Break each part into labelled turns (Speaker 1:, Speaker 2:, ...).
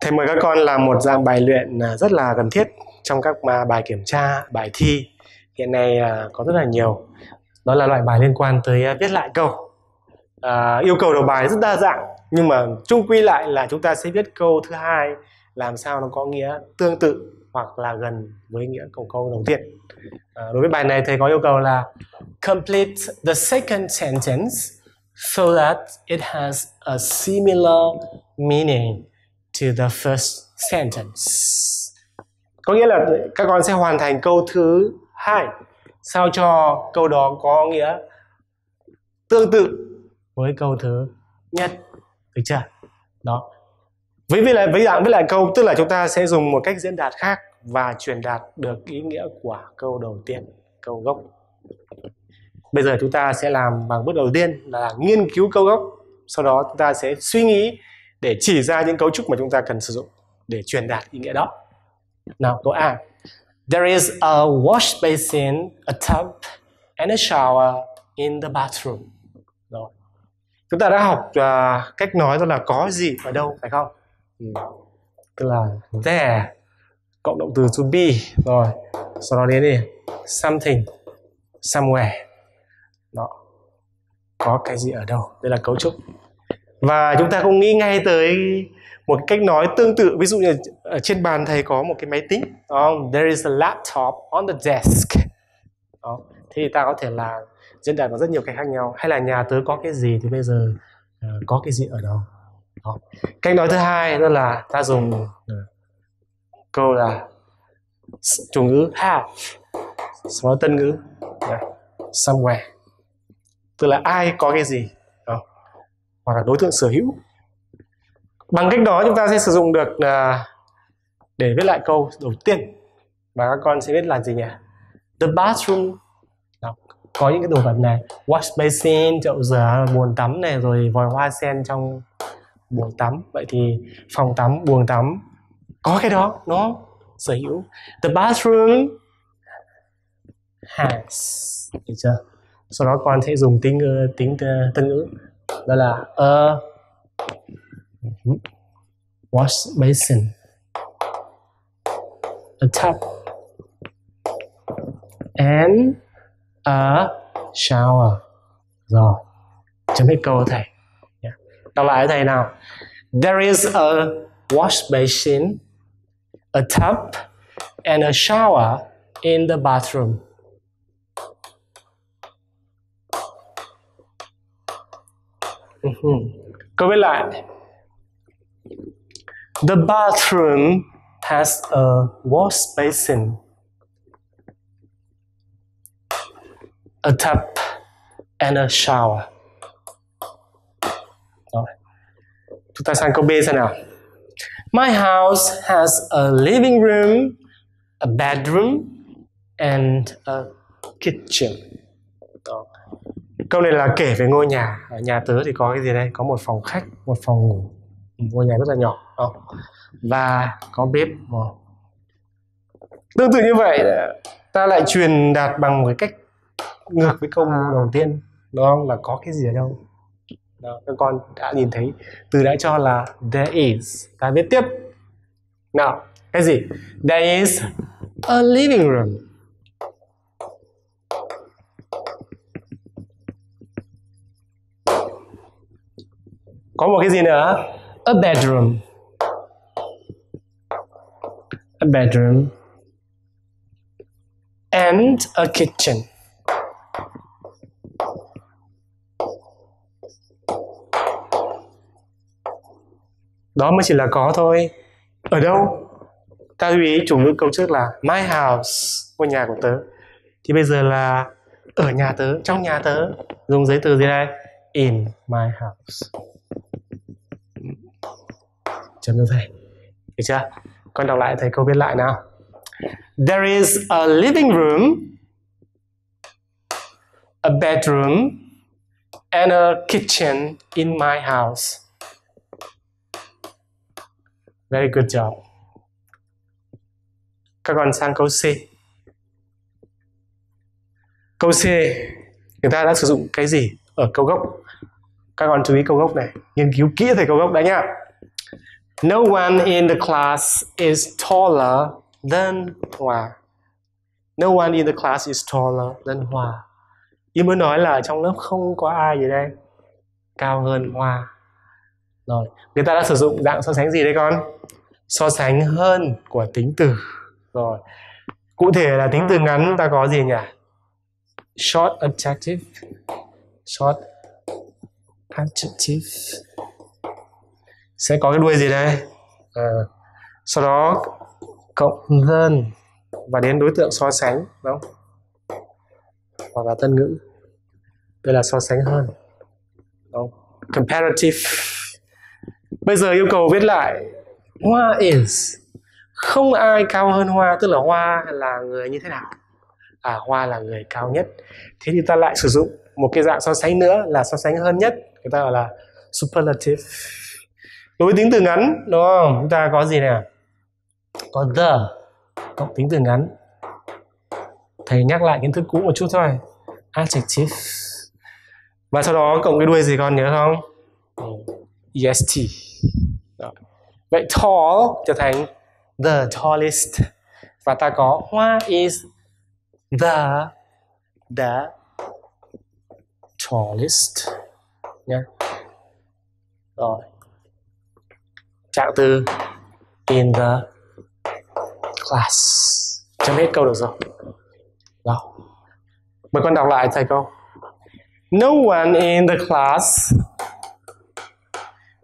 Speaker 1: Thầy mời các con làm một dạng bài luyện à, rất là cần thiết trong các à, bài kiểm tra, bài thi. Hiện nay à, có rất là nhiều. Đó là loại bài liên quan tới viết lại câu. À, yêu cầu đầu bài rất đa dạng nhưng mà chung quy lại là chúng ta sẽ viết câu thứ hai làm sao nó có nghĩa tương tự hoặc là gần với nghĩa của câu đầu tiên. À, đối với bài này thầy có yêu cầu là complete the second sentence so that it has a similar meaning to the first sentence. Có nghĩa là các con sẽ hoàn thành câu thứ hai. Sao cho câu đó có nghĩa tương tự với câu thứ nhất? Được chưa? Đó. Với với lại với dạng với lại câu tức là chúng ta sẽ dùng một cách diễn đạt khác và truyền đạt được ý nghĩa của câu đầu tiên câu gốc. Bây giờ chúng ta sẽ làm bằng bước đầu tiên là nghiên cứu câu gốc. Sau đó chúng ta sẽ suy nghĩ để chỉ ra những cấu trúc mà chúng ta cần sử dụng để truyền đạt ý nghĩa đó nào câu A There is a wash basin, a tub and a shower in the bathroom. Rồi. Chúng ta đã học uh, cách nói đó là có gì ở đâu phải không? Ừ. Tức là there cộng động từ to be rồi sau đó đến đi something somewhere đó có cái gì ở đâu đây là cấu trúc và chúng ta cũng nghĩ ngay tới một cách nói tương tự. Ví dụ như ở trên bàn thầy có một cái máy tính. Đó, there is a laptop on the desk. Đó thì ta có thể là diễn đạt bằng rất nhiều cách khác nhau. Hay là nhà tớ có cái gì thì bây giờ uh, có cái gì ở đâu đó. cách nói thứ hai đó là ta dùng uh, câu là chủ ngữ have. Sau đó tân ngữ yeah. somewhere. Tức là ai có cái gì? đó hoặc là đối tượng sở hữu. Bằng cách đó chúng ta sẽ sử dụng được à, để viết lại câu đầu tiên và các con sẽ biết là gì nhỉ? The bathroom. Đó. có những cái đồ vật này wash basin chậu rửa bồn tắm này rồi vòi hoa sen trong bồn tắm. Vậy thì phòng tắm buồng tắm có cái đó nó sở hữu. The bathroom. Has được chưa? Sau đó con sẽ dùng tính tính uh, tân ngữ đó là a wash basin. A tub and a shower. Rồi chấm hết câu thầy. Yeah. đọc lại thầy nào. There is a wash basin, a tub and a shower in the bathroom. Mm-hmm. viết The bathroom has a wash basin, a tap, and a shower. My house has a living room, a bedroom, and a kitchen. Câu này là kể về ngôi nhà. Ở nhà tớ thì có cái gì đây? Có một phòng khách, một phòng ngủ, ngôi nhà rất là nhỏ. Đó. Và có bếp. Tương tự như vậy ta lại truyền đạt bằng một cái cách ngược với câu đầu tiên. Đó là có cái gì ở đâu? Đó, các con đã nhìn thấy. Từ đã cho là there is. Ta viết tiếp. Nào cái gì? There is a living room. Có một cái gì nữa a bedroom a bedroom, and a kitchen. Đó mới chỉ là có thôi. Ở đâu? Ta lưu ý chủ ngữ câu trước là my house, ngôi nhà của tớ. Thì bây giờ là ở nhà tớ, trong nhà tớ. Dùng giấy từ gì đây? In my house. Chấm cho thầy. Được chưa? Con đọc lại thầy câu viết lại nào. There is a living room, a bedroom, and a kitchen in my house. Very good job. Các con sang câu C. Câu C, người ta đã sử dụng cái gì ở câu gốc? Các con chú ý câu gốc này, nghiên cứu kỹ thầy câu gốc đấy nhá. No one in the class is taller than Hòa. No one in the class is taller than Hòa. Ý muốn nói là trong lớp không có ai gì đây cao hơn Hoa. Rồi, người ta đã sử dụng dạng so sánh gì đây con? So sánh hơn của tính từ. Rồi. Cụ thể là tính từ ngắn ta có gì nhỉ? Short adjective. Short adjective sẽ có cái đuôi gì đây? À, sau đó cộng dân và đến đối tượng so sánh đúng không? Hoặc là tân ngữ. Đây là so sánh hơn đúng comparative. Bây giờ yêu cầu viết lại. Hoa is. Không ai cao hơn hoa tức là hoa là người như thế nào? À hoa là người cao nhất. Thế thì ta lại sử dụng một cái dạng so sánh nữa là so sánh hơn nhất. Người ta gọi là superlative đối với tính từ ngắn, đúng không? Chúng ta có gì nè có the, cộng tính từ ngắn. Thầy nhắc lại kiến thức cũ một chút thôi. Adjective. Và sau đó cộng cái đuôi gì con nhớ không? Est Đó. vậy tall trở thành the tallest. Và ta có hoa is the the tallest nhé rồi trạng từ in the class. Chấm hết câu được rồi. Đó mời con đọc lại thầy câu no one in the class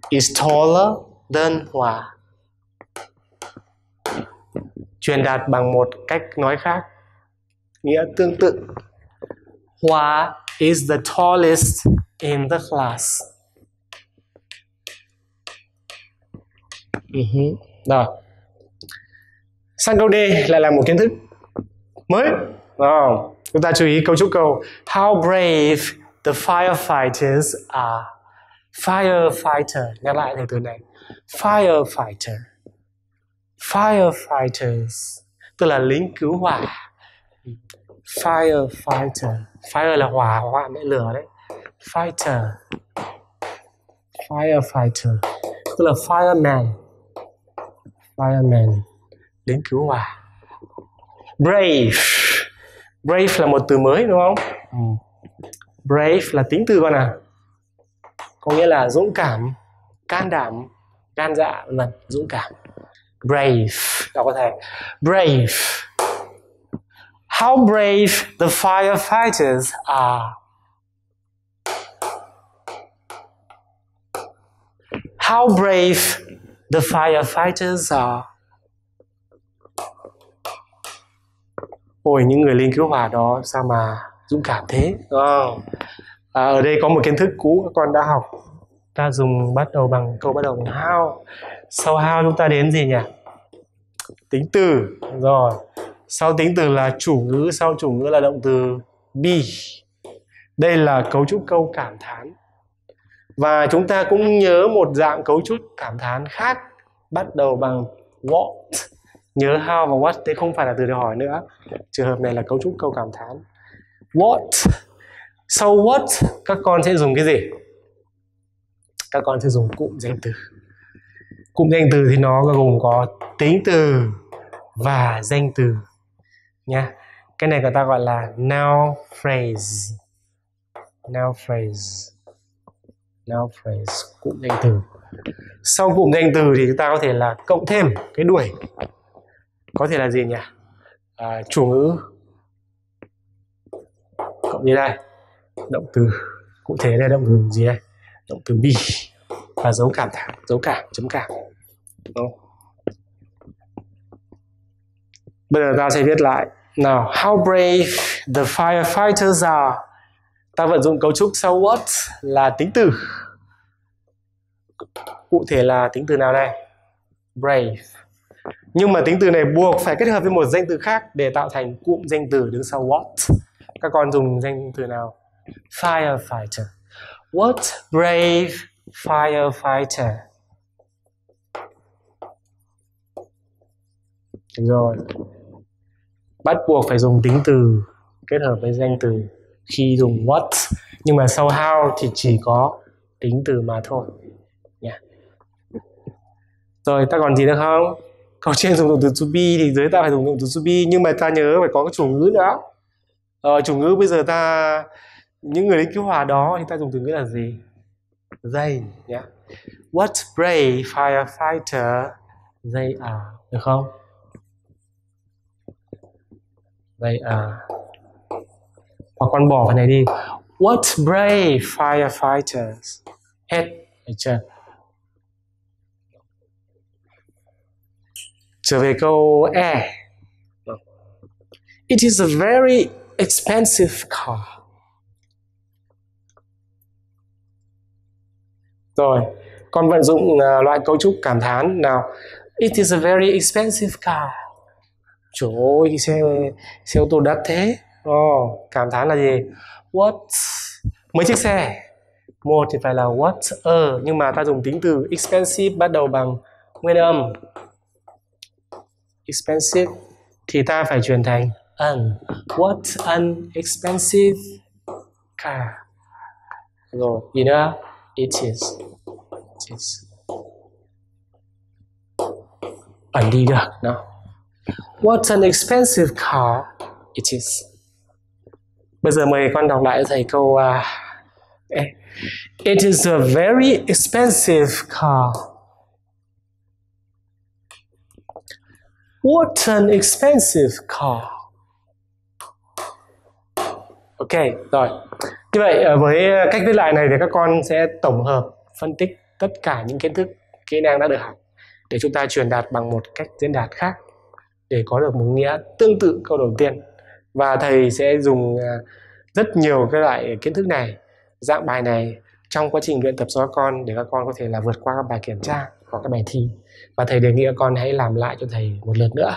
Speaker 1: is taller than Hòa truyền đạt bằng một cách nói khác. Nghĩa tương tự. Hòa is the tallest in the class. Uh-huh. rồi. Sang câu D lại là một kiến thức mới. Oh. chúng ta chú ý cấu trúc câu, how brave the firefighters are. Firefighter, nhắc lại từ từ này. Firefighter. Firefighters, tức là lính cứu hỏa. Firefighter. Fire là hỏa hỏa mẹ lửa đấy. Fighter. Firefighter, tức là fireman fireman lính cứu hỏa. Brave. Brave là một từ mới đúng không? Ừ. brave là tính từ con à? Có nghĩa là dũng cảm can đảm gan dạ vân dũng cảm. Brave. Đọc có thể. Brave. How brave the firefighters are. How brave the firefighters are ôi những người lính cứu hỏa đó sao mà dũng cảm thế? Đúng à, ở đây có một kiến thức cũ các con đã học. Ta dùng bắt đầu bằng câu bắt đầu bằng how. Sau how chúng ta đến gì nhỉ? Tính từ. Rồi. Sau tính từ là chủ ngữ sau chủ ngữ là động từ be. Đây là cấu trúc câu cảm thán và chúng ta cũng nhớ một dạng cấu trúc cảm thán khác, bắt đầu bằng what. Nhớ how và what, thế không phải là từ để hỏi nữa. Trường hợp này là cấu trúc câu cảm thán. What? Sau what, các con sẽ dùng cái gì? Các con sẽ dùng cụm danh từ. Cụm danh từ thì nó gồm có tính từ và danh từ nha cái này người ta gọi là noun phrase. Noun phrase noun phrase cụm danh từ. Sau cụm danh từ thì chúng ta có thể là cộng thêm cái đuôi có thể là gì nhỉ? À, chủ ngữ. Cộng như đây động từ. Cụ thể đây động từ gì đây? Động từ be và dấu cảm thán dấu cảm chấm cảm. Đúng. Không? bây giờ ta sẽ viết lại. Nào how brave the firefighters are ta vận dụng cấu trúc sau what là tính từ. Cụ thể là tính từ nào đây? Brave. Nhưng mà tính từ này buộc phải kết hợp với một danh từ khác để tạo thành cụm danh từ đứng sau what các con dùng danh từ nào? Firefighter. What brave firefighter. Rồi. Bắt buộc phải dùng tính từ kết hợp với danh từ khi dùng what. Nhưng mà sau how thì chỉ có tính từ mà thôi. Nha. Rồi ta còn gì nữa không? Câu trên dùng động từ to be thì dưới ta phải dùng động từ to be nhưng mà ta nhớ phải có cái chủ ngữ nữa. Ờ, chủ ngữ bây giờ ta những người lính cứu hỏa đó thì ta dùng từ ngữ là gì? They nhé yeah. what brave firefighter they are được không? They are hoặc con bỏ phần này đi. What brave firefighters. Hết. Được chưa? Trở về câu E. It is a very expensive car. Rồi con vận dụng uh, loại cấu trúc cảm thán. Nào it is a very expensive car. Trời ơi xe xe ô tô đắt thế oh, cảm thán là gì? What? Mấy chiếc xe? Một thì phải là what a nhưng mà ta dùng tính từ expensive bắt đầu bằng nguyên âm. Expensive thì ta phải chuyển thành an. What an expensive car. Rồi gì nữa. It is. It is. Ẩn đi được nào. What an expensive car? It is bây giờ mời con đọc lại thầy câu uh, it is a very expensive car What an expensive car. Ok, rồi. Như vậy ờ, với cách viết lại này thì các con sẽ tổng hợp, phân tích tất cả những kiến thức, kỹ năng đã được học để chúng ta truyền đạt bằng một cách diễn đạt khác để có được một nghĩa tương tự câu đầu tiên. Và thầy sẽ dùng à, rất nhiều cái loại kiến thức này, dạng bài này trong quá trình luyện tập cho các con để các con có thể là vượt qua các bài kiểm tra hoặc các bài thi. Và thầy đề nghị các con hãy làm lại cho thầy một lượt nữa.